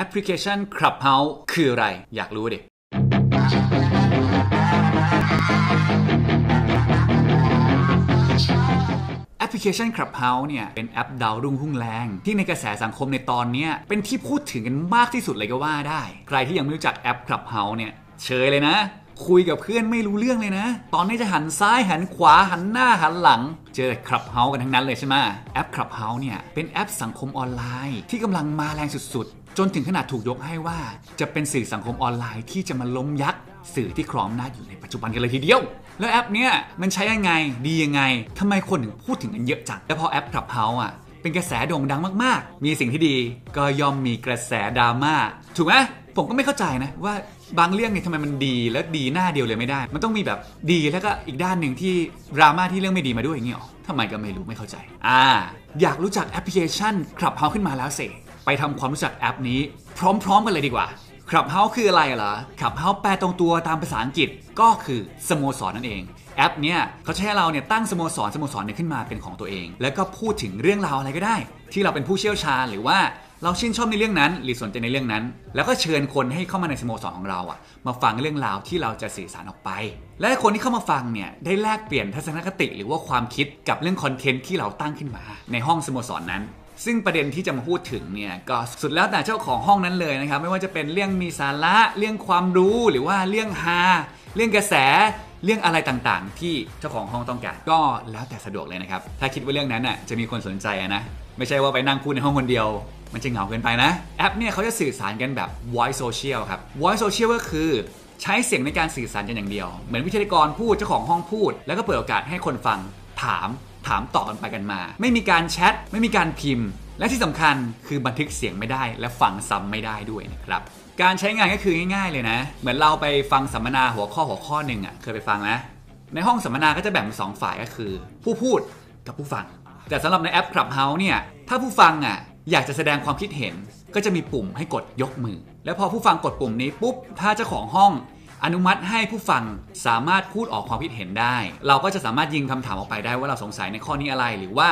แอปพลิเคชัน Clubhouse คืออะไร อยากรู้ดิแอปพลิเคชัน Clubhouse เนี่ย เป็นแอปดาวรุ่งหุ่งแรง ที่ในกระแสสังคมในตอนนี้เป็นที่พูดถึงกันมากที่สุดเลยก็ว่าได้ ใครที่ยังไม่รู้จักแอป Clubhouse เนี่ยเชยเลยนะ คุยกับเพื่อนไม่รู้เรื่องเลยนะ ตอนนี้จะหันซ้ายหันขวาหันหน้าหันหลัง เจอ Clubhouse กันทั้งนั้นเลยใช่ไหมแอป Clubhouse เนี่ยเป็นแอปสังคมออนไลน์ ที่กำลังมาแรงสุดๆ จนถึงขนาดถูกยกให้ว่า จะเป็นสื่อสังคมออนไลน์ที่จะมาล้มยักษ์สื่อที่ครองอำนาจอยู่ในปัจจุบันกันเลยทีเดียว แล้วแอปเนี้ยมันใช้ยังไงดียังไงทำไมคนถึงพูดถึงกันเยอะจังแล้วพอแอป Clubhouse อะเป็นกระแสโด่งดังมากๆ มีสิ่งที่ดีก็ย่อมมีกระแสดราม่าถูกไหม ผมก็ไม่เข้าใจนะว่าบางเรื่องเนี่ยทำไมมันดีแล้วดีหน้าเดียวเลยไม่ได้ มันต้องมีแบบดีแล้วก็อีกด้านหนึ่งที่ดราม่าที่เรื่องไม่ดีมาด้วยอย่างเงี้ยหรอทำไมก็ไม่รู้ไม่เข้าใจ อ่า อยากรู้จักแอปพลิเคชัน Clubhouse ขึ้นมาแล้วเสไปทำความรู้จักแอปนี้พร้อมๆกันเลยดีกว่า Clubhouse คืออะไรเหรอ Clubhouse แปลตรงตัวตามภาษาอังกฤษก็คือสโมสรนั่นเองแอปเนี้ยเขาใช้ให้เราเนี่ยตั้งสโมสรสโมสรเนี่ยขึ้นมาเป็นของตัวเอง แล้วก็พูดถึงเรื่องราวอะไรก็ได้ ที่เราเป็นผู้เชี่ยวชาญหรือว่า เราชื่นชอบในเรื่องนั้น หรือสนใจในเรื่องนั้น แล้วก็เชิญคนให้เข้ามาในสโมสรของเราอะมาฟังเรื่องราวที่เราจะสื่อสารออกไป และคนที่เข้ามาฟังเนี่ยได้แลกเปลี่ยนทัศนคติหรือว่าความคิดกับเรื่องคอนเทนต์ที่เราตั้งขึ้นมา ในห้องสโมสรนั้นซึ่งประเด็นที่จะมาพูดถึงเนี่ยก็สุดแล้วแต่เจ้าของห้องนั้นเลยนะครับ ไม่ว่าจะเป็นเรื่องมีสาระเรื่องความรู้หรือว่าเรื่องฮาเรื่องกระแสเรื่องอะไรต่างๆ ที่เจ้าของห้องต้องการก็แล้วแต่สะดวกเลยนะครับ ถ้าคิดว่าเรื่องนั้นน่ะจะมีคนสนใจนะ ไม่ใช่ว่าไปนั่งพูดในห้องคนเดียว มันจะเหงาเกินไปนะแอปเนี่ยเขาจะสื่อสารกันแบบ voice social ครับ voice social ก็คือใช้เสียงในการสื่อสารกันอย่างเดียว เหมือนวิทยากรพูดเจ้าของห้องพูด แล้วก็เปิดโอกาสให้คนฟังถามถามต่อกันไปกันมา ไม่มีการแชทไม่มีการพิมพ์ และที่สำคัญคือบันทึกเสียงไม่ได้ และฟังซ้ำไม่ได้ด้วยนะครับการใช้งานก็คือง่ายๆเลยนะ เหมือนเราไปฟังสัมมนาหัวข้อหัวข้อหนึ่งอะเคยไปฟังนะในห้องสัมมนาก็จะแบ่งเป็นสองฝ่ายก็คือ ผู้พูดกับผู้ฟัง แต่สำหรับในแอป Clubhouse เนี่ยถ้าผู้ฟังอะ อยากจะแสดงความคิดเห็นก็จะมีปุ่มให้กดยกมือ แล้วพอผู้ฟังกดปุ่มนี้ปุ๊บ ถ้าเจ้าของห้องอนุมัติให้ผู้ฟังสามารถพูดออกความคิดเห็นได้ เราก็จะสามารถยิงคำถามออกไปได้ว่าเราสงสัยในข้อนี้อะไร หรือว่า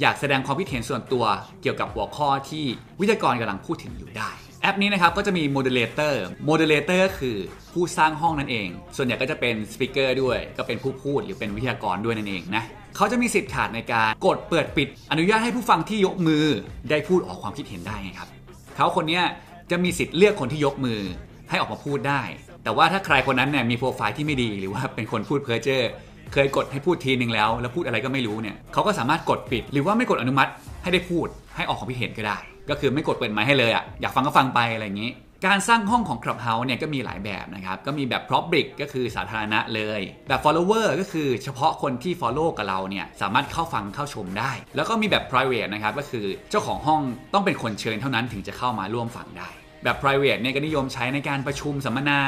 อยากแสดงความคิดเห็นส่วนตัวเกี่ยวกับหัวข้อที่วิทยากรกำลังพูดถึงอยู่ได้ แอปนี้นะครับก็จะมี moderator moderator คือผู้สร้างห้องนั่นเอง ส่วนใหญ่ก็จะเป็นสปิเกอร์ด้วย ก็เป็นผู้พูดหรือเป็นวิทยากรด้วยนั่นเองนะ เขาจะมีสิทธิ์ขาดในการกดเปิดปิด อนุญาตให้ผู้ฟังที่ยกมือได้พูดออกความคิดเห็นได้ไงครับเขาคนนี้จะมีสิทธิ์เลือกคนที่ยกมือให้ออกมาพูดได้ แต่ว่าถ้าใครคนนั้นเนี่ยมีโปรไฟล์ที่ไม่ดีหรือว่าเป็นคนพูดเพ้อเจ้อเคยกดให้พูดทีนึงแล้ว แล้วพูดอะไรก็ไม่รู้เนี่ยเขาก็สามารถกดปิด หรือว่าไม่กดอนุมัติให้ได้พูดให้ออกความคิดเห็นก็ได้ ก็คือไม่กดเปิดไมค์ให้เลยอะอยากฟังก็ฟังไปอะไรอย่างนี้ การสร้างห้องของ Clubhouse เนี่ยก็มีหลายแบบนะครับ ก็มีแบบ Public ก็คือสาธารณะเลย แบบ Follower ก็คือเฉพาะคนที่ Follow กับเราเนี่ยสามารถเข้าฟังเข้าชมได้ แล้วก็มีแบบ Private นะครับก็คือเจ้าของห้องต้องเป็นคนเชิญเท่านั้นถึงจะเข้ามาร่วมฟังได้ แบบ private เนี่ยก็นิยมใช้ในการประชุมสัมมนา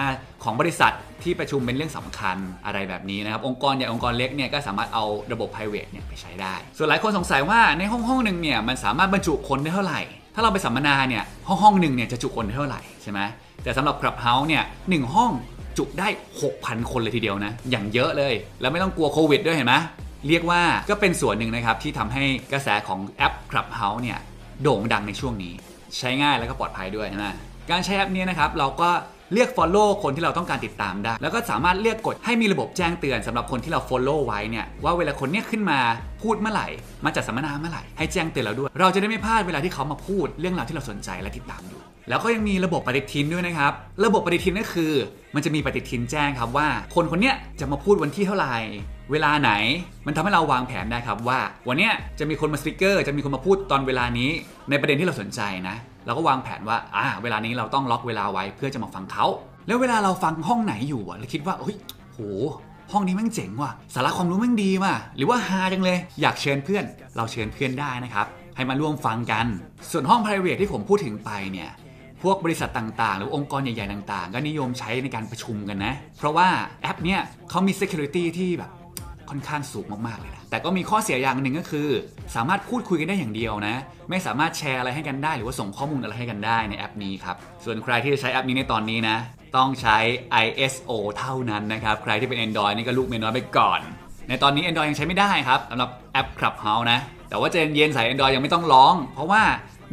ของบริษัทที่ประชุมเป็นเรื่องสำคัญอะไรแบบนี้นะครับ องค์กรใหญ่องค์กรเล็กเนี่ยก็สามารถเอาระบบ private เนี่ยไปใช้ได้ ส่วนหลายคนสงสัยว่าในห้องห้องหนึ่งเนี่ยมันสามารถบรรจุคนได้เท่าไหร่ ถ้าเราไปสัมมนาเนี่ยห้องห้องหนึ่งเนี่ยจะจุคนเท่าไหร่ใช่ไหมแต่สำหรับคลับเฮาส์เนี่ยหนึ่งห้องจุได้ 6,000 คนเลยทีเดียวนะ อย่างเยอะเลย แล้วไม่ต้องกลัวโควิดด้วยเห็นไหมเรียกว่าก็เป็นส่วนหนึ่งนะครับ ที่ทำให้กระแสของแอปคลับเฮาส์เนี่ยโด่งดังในช่วงนี้ ใช้ง่ายแล้วก็ปลอดภัยด้วยนะการใช้แอปนี้นะครับเราก็ เลือก Follow คนที่เราต้องการติดตามได้ แล้วก็สามารถเลือกกดให้มีระบบแจ้งเตือนสำหรับคนที่เรา Follow ไว้เนี่ยว่าเวลาคนเนี้ยขึ้นมาพูดเมื่อไหร่ มาจัดสัมมนาเมื่อไหร่ให้แจ้งเตือนเราด้วย เราจะได้ไม่พลาดเวลาที่เขามาพูดเรื่องราวที่เราสนใจและติดตามอยู่ แล้วก็ยังมีระบบปฏิทินด้วยนะครับ ระบบปฏิทินก็คือ มันจะมีปฏิทินแจ้งครับว่า คนคนเนี้ยจะมาพูดวันที่เท่าไหร่เวลาไหนมันทำให้เราวางแผนได้ครับว่า วันเนี้ยจะมีคนมาสติกเกอร์ จะมีคนมาพูดตอนเวลานี้ ในประเด็นที่เราสนใจนะเราก็วางแผนว่าอ่าเวลานี้เราต้องล็อกเวลาไว้เพื่อจะมาฟังเขาแล้วเวลาเราฟังห้องไหนอยู่อะเราคิดว่าเฮ้ยโหห้องนี้แม่งเจ๋งว่ะสาระความรู้แม่งดีว่ะหรือว่าฮาจังเลย อยากเชิญเพื่อน เราเชิญเพื่อนได้นะครับให้มาร่วมฟังกัน ส่วนห้อง private ที่ผมพูดถึงไปเนี่ย พวกบริษัทต่างๆ หรือองค์กรใหญ่ๆ ต่างๆ ก็นิยมใช้ในการประชุมกันนะ เพราะว่าแอปเนี้ยเขามี security ที่แบบค่อนข้างสูงมากๆเลยนะแต่ก็มีข้อเสียอย่างหนึ่งก็คือ สามารถพูดคุยกันได้อย่างเดียวนะ ไม่สามารถแชร์อะไรให้กันได้ หรือว่าส่งข้อมูลอะไรให้กันได้ในแอปนี้ครับ ส่วนใครที่จะใช้แอปนี้ในตอนนี้นะ ต้องใช้ ISO เท่านั้นนะครับ ใครที่เป็น Android นี่ก็ลูกเมียน้อยไปก่อน ในตอนนี้ Android ยังใช้ไม่ได้ครับสำหรับแอป Clubhouse นะ แต่ว่าเจนเย็นสาย Android ยังไม่ต้องร้อง เพราะว่า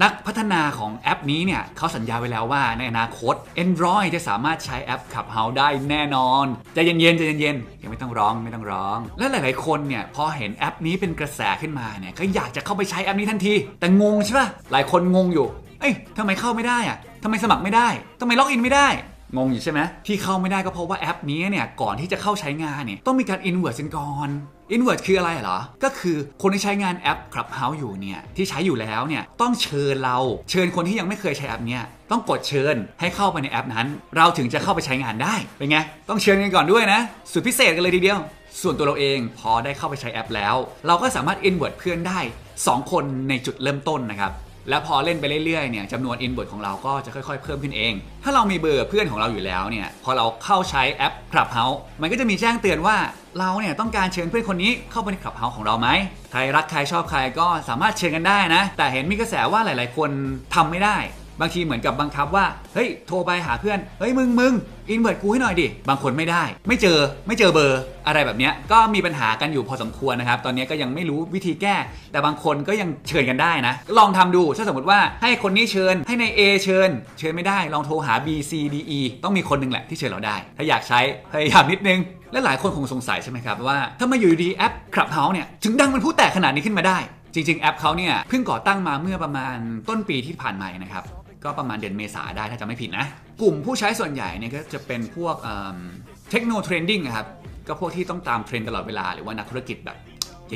นักพัฒนาของแอปนี้เนี่ยเขาสัญญาไว้แล้วว่าในอนาคต Android จะสามารถใช้แอป Clubhouse ได้แน่นอนใจะเย็นๆใจะเย็นๆยังไม่ต้องร้องไม่ต้องร้อง และหลาย ๆ คนเนี่ยพอเห็นแอปนี้เป็นกระแสขึ้นมาเนี่ยก็อยากจะเข้าไปใช้แอปนี้ทันที แต่งงใช่ปะหลายคนงงอยู่ เอ้ยทำไมเข้าไม่ได้อะทำไมสมัครไม่ได้ทำไมล็อกอินไม่ได้ งงอยู่ใช่ไหมที่เข้าไม่ได้ก็เพราะว่าแอปนี้เนี่ยก่อนที่จะเข้าใช้งานเนี่ยต้องมีการ invert กันก่อน invert คืออะไรเหรอ ก็คือคนที่ใช้งานแอป Clubhouse อยู่เนี่ยที่ใช้อยู่แล้วเนี่ยต้องเชิญเราเชิญคนที่ยังไม่เคยใช้แอปเนี่ยต้องกดเชิญให้เข้าไปในแอปนั้น เราถึงจะเข้าไปใช้งานได้เป็นไงต้องเชิญกันก่อนด้วยนะ สุดพิเศษกันเลยทีเดียว ส่วนตัวเราเองพอได้เข้าไปใช้แอปแล้ว เราก็สามารถ invite เพื่อนได้ 2 คนในจุดเริ่มต้นนะครับ และพอเล่นไปเรื่อยๆเนี่ยจำนวน invite ของเราก็จะค่อยๆ เพิ่มขึ้นเอง ถ้าเรามีเบอร์เพื่อนของเราอยู่แล้วเนี่ยพอเราเข้าใช้แอป Clubhouse มันก็จะมีแจ้งเตือนว่าเราเนี่ยต้องการเชิญเพื่อนคนนี้เข้าไปใน Clubhouse ของเราไหมใครรักใครชอบใครก็สามารถเชิญกันได้นะ แต่เห็นมีกระแสว่าหลาย ๆ คนทำไม่ได้ บางทีเหมือนกับบังคับว่า เฮ้ย โทรไปหาเพื่อน เฮ้ย มึงมึง invite กูให้หน่อยดิ บางคนไม่ได้ ไม่เจอ ไม่เจอเบอร์ อะไรแบบนี้ก็มีปัญหากันอยู่พอสมควรนะครับ ตอนนี้ก็ยังไม่รู้วิธีแก้ แต่บางคนก็ยังเชิญกันได้นะ ลองทำดู ถ้าสมมติว่าให้คนนี้เชิญ ให้ใน A เชิญ เชิญไม่ได้ ลองโทรหา B C D E ต้องมีคนหนึ่งแหละที่เชิญเราได้ ถ้าอยากใช้ พยายามนิดนึง และหลายคนคงสงสัยใช่ไหมครับว่าถ้ามาอยู่ดีแอป Clubhouse เนี่ย ถึงดังเป็นผู้แตกขนาดนี้ขึ้นมาได้จริง ๆ แอปเขาเนี่ยเพิ่งก่อตั้งมาเมื่อประมาณต้นปีที่ผ่านมานะครับ ก็ประมาณเดือนเมษาได้ถ้าจะไม่ผิดนะ กลุ่มผู้ใช้ส่วนใหญ่เนี่ยก็จะเป็นพวก techno trending ครับ ก็พวกที่ต้องตามเทรนด์ตลอดเวลาหรือว่านักธุรกิจแบบ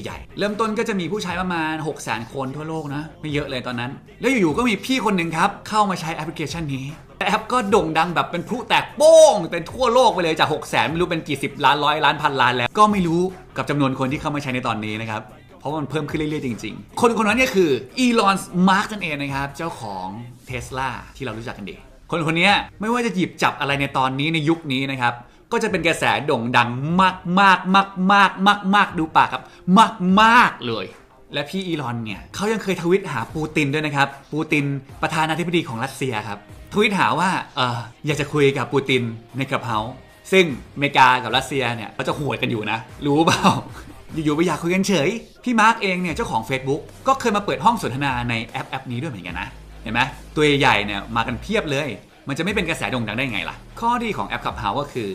ใหญ่ๆ เริ่มต้นก็จะมีผู้ใช้ประมาณ 6 0 0 0 0คนทั่วโลกนะ ไม่เยอะเลยตอนนั้น แล้วอยู่ๆ ก็มีพี่คนหนึ่งครับ เข้ามาใช้แอปพลิเคชันนี้แอปก็โด่งดังแบบเป็นพลุแตกโป้งเป็นทั่วโลกไปเลยจาก 6 0 0 0 0 0 ไม่รู้เป็นกี่สิบล้านร้อยล้านพันล้านแล้ว ก็ไม่รู้กับจำนวนคนที่เข้ามาใช้ในตอนนี้นะครับ เพราะมันเพิ่มขึ้นเรื่อยๆจริงๆ คนคนนั้นเนี่ยคืออีลอนมาร์กนั่นเองนะครับ เจ้าของเทสลาที่เรารู้จักกันดี คนคนนี้ไม่ว่าจะหยิบจับอะไรในตอนนี้ในยุคนี้นะครับก็จะเป็นกระแสโด่งดังมากมากมากมากมากมากดูปากครับมากมากเลย และพี่อีลอนเนี่ยเขายังเคยทวิตหาปูตินด้วยนะครับ ปูตินประธานาธิบดีของรัสเซียครับ ทวิตหาว่าเอออยากจะคุยกับปูตินในกระเพาซึ่งอเมริกากับรัสเซียเนี่ยเขาจะหวดกันอยู่นะ รู้เปล่า อยู่ๆไปอยากคุยกันเฉย พี่มาร์กเองเนี่ยเจ้าของ Facebook ก็เคยมาเปิดห้องสนทนาในแอปแอปนี้ด้วยเหมือนกันนะ เห็นไหมตัวใหญ่เนี่ยมากันเพียบเลย มันจะไม่เป็นกระแสโด่งดังได้ไงล่ะ ข้อดีของแอป Clubhouse ก็คือ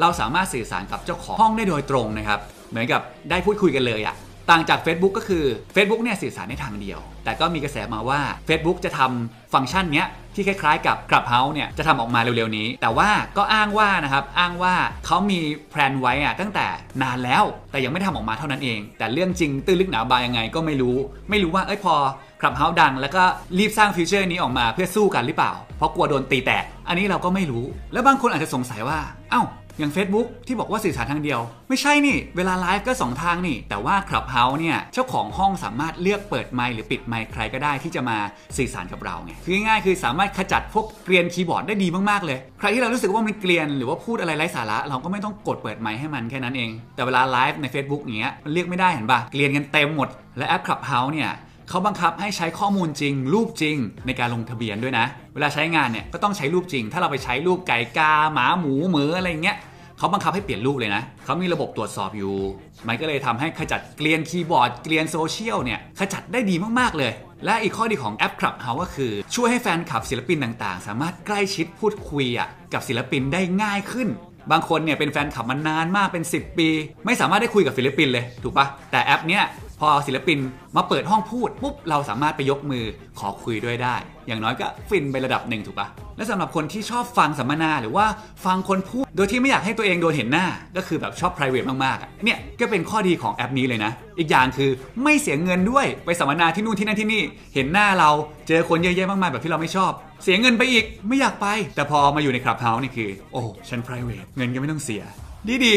เราสามารถสื่อสารกับเจ้าของห้องได้โดยตรงนะครับ เหมือนกับได้พูดคุยกันเลยอะ ต่างจาก Facebook ก็คือ Facebook เนี่ยสื่อสารในทางเดียว แต่ก็มีกระแสมาว่า Facebook จะทำฟังก์ชันเนี้ยที่คล้ายๆ กับ Clubhouse เนี่ยจะทำออกมาเร็วๆนี้ แต่ว่าก็อ้างว่านะครับอ้างว่าเขามี plan ไว้อะตั้งแต่นานแล้ว แต่ยังไม่ทำออกมาเท่านั้นเอง แต่เรื่องจริงตื้นลึกหนาบางยังไงก็ไม่รู้ ไม่รู้ว่าเอ้ยพอ Clubhouse ดัง แล้วก็รีบสร้าง feature นี้ออกมาเพื่อสู้กันหรือเปล่า เพราะกลัวโดนตีแตกอันนี้เราก็ไม่รู้ แล้วบางคนอาจจะสงสัยว่า เอ้า อย่าง Facebook ที่บอกว่าสื่อสารทางเดียว ไม่ใช่นี่ เวลาไลฟ์ก็ 2 ทางนี่ แต่ว่า Clubhouse เนี่ย เจ้าของห้องสามารถเลือกเปิดไมค์หรือปิดไมค์ใครก็ได้ที่จะมาสื่อสารกับเราไงคือง่ายๆคือสามารถขจัดพวกเกรียนคีย์บอร์ดได้ดีมากๆเลย ใครที่เรารู้สึกว่ามันเกรียนหรือว่าพูดอะไรไร้สาระ เราก็ไม่ต้องกดเปิดไมค์ให้มันแค่นั้นเอง แต่เวลาไลฟ์ใน Facebook อย่างเงี้ยมันเลือกไม่ได้เห็นปะเกรียนกันเต็มหมดและแอป Clubhouse เนี่ย เขาบังคับให้ใช้ข้อมูลจริง รูปจริงในการลงทะเบียนด้วยนะ เวลาใช้งานเนี่ยก็ต้องใช้รูปจริง ถ้าเราไปใช้รูปไก่กาหมาหมูเหมืออะไรเงี้ยเขาบังคับให้เปลี่ยนรูปเลยนะเขามีระบบตรวจสอบอยู่ มันก็เลยทำให้ขจัดเกรียนคีย์บอร์ดเกรียนโซเชียลเนี่ยขจัดได้ดีมากๆเลย และอีกข้อดีของแอป Clubhouse ก็คือ ช่วยให้แฟนคลับศิลปินต่างๆ สามารถใกล้ชิดพูดคุยกับศิลปินได้ง่ายขึ้นบางคนเนี่ยเป็นแฟนคลับมานานมากเป็น 10 ปี ไม่สามารถได้คุยกับศิลปินเลย ถูกปะแต่แอปเนี้ย พอศิลปินมาเปิดห้องพูดปุ๊บเราสามารถไปยกมือขอคุยด้วยได้ อย่างน้อยก็ฟินไประดับหนึ่งถูกปะและสำหรับคนที่ชอบฟังสัมมนาหรือว่าฟังคนพูด โดยที่ไม่อยากให้ตัวเองโดนเห็นหน้า ก็คือแบบชอบ p r i v a t มากๆเนี่ยก็เป็นข้อดีของแอปนี้เลยนะ อีกอย่างคือไม่เสียเงินด้วยไปสัมมนาที่นู่นที่นั่นที่นี่ เห็นหน้าเราเจอคนเยอะแยะมากมายแบบที่เราไม่ชอบ เสียเงินไปอีกไม่อยากไป แต่พอมาอยู่ใน Clubhouse นี่คือโอ้ฉัน private เงินก็ไม่ต้องเสียดีดี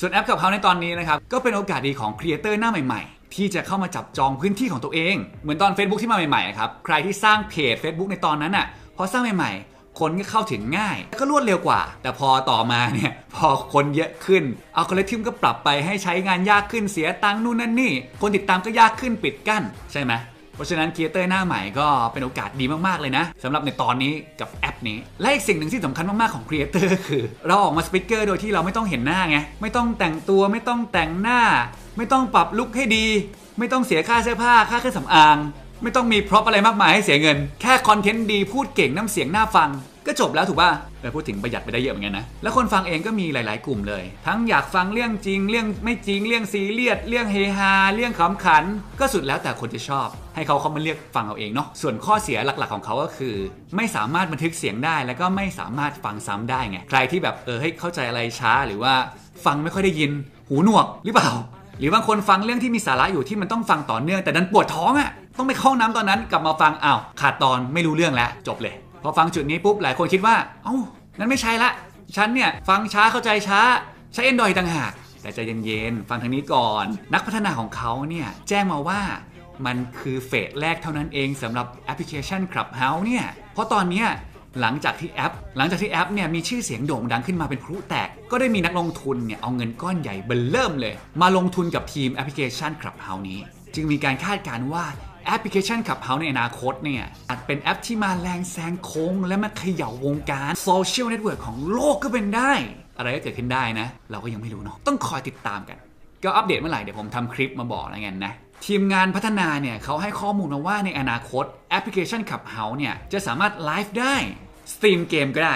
ส่วนแอป Clubhouse ในตอนนี้นะครับ ก็เป็นโอกาสดีของ creator หน้าใหม่ๆ ที่จะเข้ามาจับจองพื้นที่ของตัวเอง เหมือนตอน Facebook ที่มาใหม่ๆครับใครที่สร้างเพจ Facebook ในตอนนั้นอะพอสร้างใหม่ๆ คนก็เข้าถึงง่ายก็รวดเร็วกว่า แต่พอต่อมาเนี่ยพอคนเยอะขึ้นอัลกอริทึมก็ปรับไปให้ใช้งานยากขึ้นเสียตังค์นู่นนั่นนี่ คนติดตามก็ยากขึ้นปิดกั้นใช่ไหม เพราะฉะนั้น creator หน้าใหม่ก็เป็นโอกาสดีมากๆเลยนะสำหรับในตอนนี้กับแอปนี้ และอีกสิ่งหนึ่งที่สำคัญมากๆของ creator คือ เราออกมา speaker โดยที่เราไม่ต้องเห็นหน้าไงไม่ต้องแต่งตัวไม่ต้องแต่งหน้า ไม่ต้องปรับ look ให้ดี ไม่ต้องเสียค่าเสื้อผ้าค่าเครื่องสำอาง ไม่ต้องมี prop อะไรมากมายให้เสียเงิน แค่ content ดีพูดเก่งน้ำเสียงน่าฟัง ก็จบแล้วถูกป่ะแต่พูดถึงประหยัดไปได้เยอะเหมือนกันนะ แล้วคนฟังเองก็มีหลาย ๆ กลุ่มเลย ทั้งอยากฟังเรื่องจริง เรื่องไม่จริง เรื่องซีเรียส เรื่องเฮฮา เรื่องขำขัน ก็สุดแล้วแต่คนจะชอบ ให้เขาเขามาเรียกฟังเอาเองเนาะ ส่วนข้อเสียหลัก ๆ ของเขาก็คือ ไม่สามารถบันทึกเสียงได้ แล้วก็ไม่สามารถฟังซ้ำได้ไง ใครที่แบบเออให้เข้าใจอะไรช้า หรือว่าฟังไม่ค่อยได้ยิน หูหนวกหรือเปล่า หรือบางคนฟังเรื่องที่มีสาระอยู่ที่มันต้องฟังต่อเนื่อง แต่ดันปวดท้องอะ่ะ ต้องไปเข้าน้ำตอนนั้นกลับมาฟังอ้าวขาดตอนไม่รู้เรื่องแล้วจบเลย พอฟังจุดนี้ปุ๊บหลายคนคิดว่า เอ้านั้นไม่ใช่ละ ฉันเนี่ยฟังช้าเข้าใจช้า ใช้ Android ต่างหาก แต่ใจเย็นๆ ฟังทางนี้ก่อน นักพัฒนาของเขาเนี่ยแจ้งมาว่ามันคือเฟสแรกเท่านั้นเองสำหรับแอปพลิเคชัน Clubhouse เนี่ย เพราะตอนนี้หลังจากที่แอป หลังจากที่แอปเนี่ยมีชื่อเสียงโด่งดังขึ้นมาเป็นพลุแตก ก็ได้มีนักลงทุนเนี่ยเอาเงินก้อนใหญ่เบิ่เริ่มเลย มาลงทุนกับทีมแอปพลิเคชัน Clubhouse นี้ จึงมีการคาดการณ์ว่า แอปพลิเคชัน Clubhouse ในอนาคตเนี่ยอาจเป็นแอปที่มาแรงแซงโค้ง และมาเขย่าวงการโซเชียลเน็ตเวิร์กของโลกก็เป็นได้ อะไรก็เกิดขึ้นได้นะ เราก็ยังไม่รู้เนาะต้องคอยติดตามกัน ก็อัปเดตเมื่อไหร่เดี๋ยวผมทำคลิปมาบอกแล้วกันนะทีมงานพัฒนาเนี่ยเขาให้ข้อมูลมาว่าในอนาคตแอปพลิเคชัน Clubhouse เนี่ยจะสามารถไลฟ์ได้ stream เกมก็ได้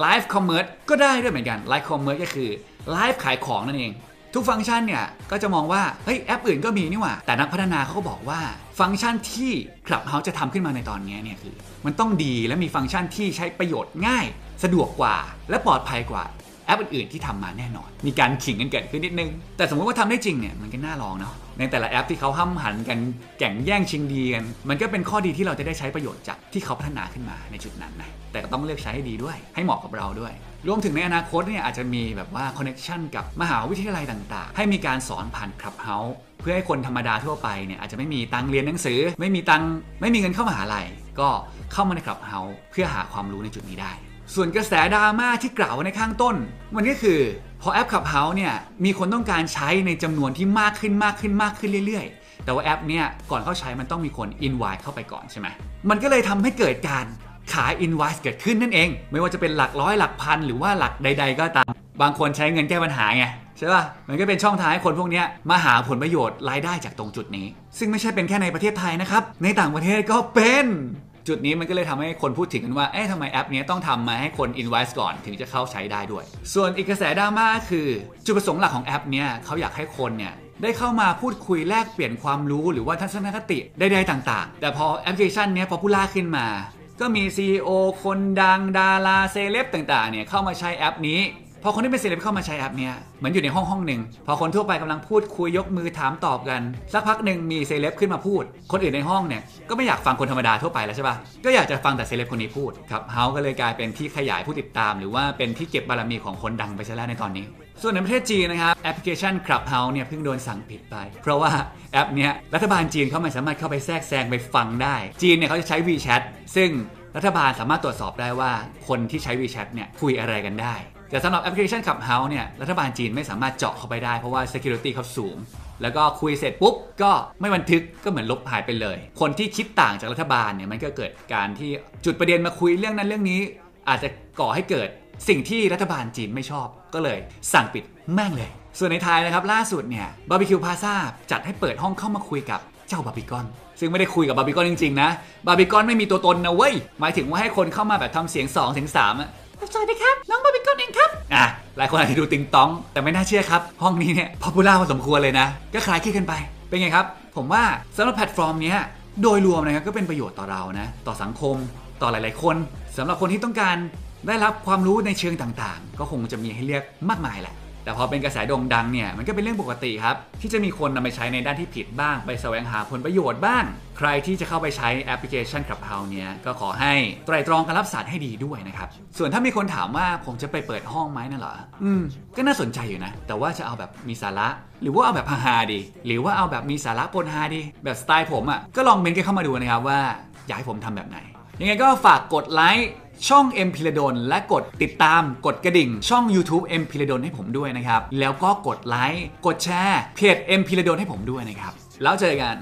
live commerceก็ได้ด้วยเหมือนกัน live commerce ก็คือไลฟ์ขายของนั่นเอง ทุกฟังก์ชันเนี่ยก็จะมองว่าเฮ้ยแอปอื่นก็มีนี่หว่า แต่นักพัฒนาเขาก็บอกว่าฟังก์ชันที่ Clubhouse จะทำขึ้นมาในตอนนี้เนี่ยคือ มันต้องดีและมีฟังก์ชันที่ใช้ประโยชน์ง่าย สะดวกกว่า และปลอดภัยกว่า แอปอื่นๆที่ทำมาแน่นอน มีการขิงกันเกิดขึ้นนิดนึง แต่สมมติว่าทำได้จริงเนี่ยมันก็น่าลองเนาะในแต่ละแอปที่เขาห้ำหันกันแข่งแย่งชิงดีกัน มันก็เป็นข้อดีที่เราจะได้ใช้ประโยชน์จากที่เขาพัฒนาขึ้นมาในจุดนั้นนะแต่ก็ต้องเลือกใช้ให้ดีด้วย ให้เหมาะกับเราด้วย รวมถึงในอนาคตเนี่ยอาจจะมีแบบว่าคอนเน t ชันกับมหาวิทยาลัยต่างๆ ให้มีการสอนผ่าน Clubhouse เพื่อให้คนธรรมดาทั่วไปเนี่ยอาจจะไม่มีตังเรียนหนังสือ ไม่มีตังไม่มีเงินเข้ามหาลัยก็เข้ามาใน Clubhouse เพื่อหาความรู้ในจุดนี้ได้ ส่วนกระแสดราม่าที่กล่าวในข้างต้น มันก็คือพอแอป Clubhouse เนี่ยมีคนต้องการใช้ในจำนวนที่มากขึ้นมากขึ้นมากขึ้นเรื่อย ๆ แต่ว่าแอปเนี่ยก่อนเข้าใช้มันต้องมีคน invite เข้าไปก่อนใช่ไหมมันก็เลยทำให้เกิดการขาย invite เกิดขึ้นนั่นเอง ไม่ว่าจะเป็นหลักร้อยหลักพัน หรือว่าหลักใด ๆ ก็ตาม บางคนใช้เงินแก้ปัญหาไงใช่ป่ะ มันก็เป็นช่องทางให้คนพวกนี้มาหาผลประโยชน์รายได้จากตรงจุดนี้ ซึ่งไม่ใช่เป็นแค่ในประเทศไทยนะครับ ในต่างประเทศก็เป็น จุดนี้มันก็เลยทำให้คนพูดถึงกันว่า เอ๊ะทำไมแอปนี้ต้องทำมาให้คน invest ก่อนถึงจะเข้าใช้ได้ด้วย ส่วนอีกกระแสดราม่าคือ จุดประสงค์หลักของแอปนี้เขาอยากให้คนเนี่ยได้เข้ามาพูดคุยแลกเปลี่ยนความรู้หรือว่าทัศนคติใดๆต่างๆ แต่พอแอปพลิเคชันนี้พอพูล่าขึ้นมา ก็มี CEO คนดังดาราเซเลบต่างๆเนี่ยเข้ามาใช้แอปนี้ พอคนที่เป็นเซเลบเข้ามาใช้แอปเนี้ยเหมือนอยู่ในห้องห้องหนึ่งพอคนทั่วไปกำลังพูดคุยยกมือถามตอบกัน สักพักหนึ่งมีเซเลบขึ้นมาพูด คนอื่นในห้องเนี่ยก็ไม่อยากฟังคนธรรมดาทั่วไปแล้วใช่ปะก็อยากจะฟังแต่เซเลบคนนี้พูดครับเขาก็เลยกลายเป็นที่ขยายผู้ติดตาม หรือว่าเป็นที่เก็บบารมีของคนดังไปซะแล้วในตอนนี้ ส่วนในประเทศจีนนะครับแอปพลิเคชัน Clubhouse เนี่ยเพิ่งโดนสั่งปิดไป เพราะว่าแอปเนี้ยรัฐบาลจีนเขาไม่สามารถเข้าไปแทรกแซงไปฟังได้ จีนเนี่ยเขาจะใช้ WeChat ซึ่งรัฐบาลสามารถตรวจสอบได้ว่าคนที่ใช้ WeChat เนี่ยคุยอะไรกันได้ แต่สำหรับแอปพลิเคชัน Clubhouse เนี่ยรัฐบาลจีนไม่สามารถเจาะเข้าไปได้เพราะว่า security เขาสูง แล้วก็คุยเสร็จปุ๊บ ก็ไม่บันทึกก็เหมือนลบหายไปเลย คนที่คิดต่างจากรัฐบาลเนี่ยมันก็เกิดการที่จุดประเด็นมาคุยเรื่องนั้นเรื่องนี้ อาจจะก่อให้เกิดสิ่งที่รัฐบาลจีนไม่ชอบก็เลย สั่งปิดแม่งเลย ส่วนในไทยนะครับล่าสุดเนี่ยบาร์บีคิวพาซาจัดให้เปิดห้องเข้ามาคุยกับเจ้าบาร์บีคอน ซึ่งไม่ได้คุยกับบาร์บีคอนจริงๆนะ บาร์บีคอนไม่มีตัวตนนะเว้ย หมายถึงว่าให้คนเข้ามาแบบทำเสียง2ถึง3 สวัสดีครับ น้องบาร์บีคอนเองครับ อะ หลายคนอาจจะดูติงต้อง แต่ไม่น่าเชื่อครับ ห้องนี้เนี่ย popular พอสมควรเลยนะ ก็คลายเครียดกันไป เป็นไงครับ ผมว่าสำหรับแพลตฟอร์มเนี้ยโดยรวมนะครับก็เป็นประโยชน์ต่อเรานะ ต่อสังคม ต่อหลาย ๆ คนสำหรับคนที่ต้องการได้รับความรู้ในเชิงต่าง ๆ ก็คงจะมีให้เลือกมากมายแหละ แต่พอเป็นกระแสโด่งดังเนี่ยมันก็เป็นเรื่องปกติครับที่จะมีคนนำไปใช้ในด้านที่ผิดบ้าง ไปแสวงหาผลประโยชน์บ้าง ใครที่จะเข้าไปใช้แอปพลิเคชัน Clubhouse เนี่ยก็ขอให้ไตรตรองการรับสารให้ดีด้วยนะครับส่วนถ้ามีคนถามว่าผมจะไปเปิดห้องไหมนั่นเหรออืมก็น่าสนใจอยู่นะ แต่ว่าจะเอาแบบมีสาระ หรือว่าเอาแบบฮาดี หรือว่าเอาแบบมีสาระปนฮาดี แบบสไตล์ผมอะ่ะก็ลองเมนกันเข้ามาดูนะครับว่าอยากให้ผมทำแบบไหนยังไงก็ฝากกดไลค์ ช่อง M p i l a d o n และกดติดตามกดกระดิ่ง ช่อง YouTube M p i l a d o n ให้ผมด้วยนะครับ แล้วก็กดไลค์กดแชร์เพจ M p i l a d o n ให้ผมด้วยนะครับ แล้วเจอกัน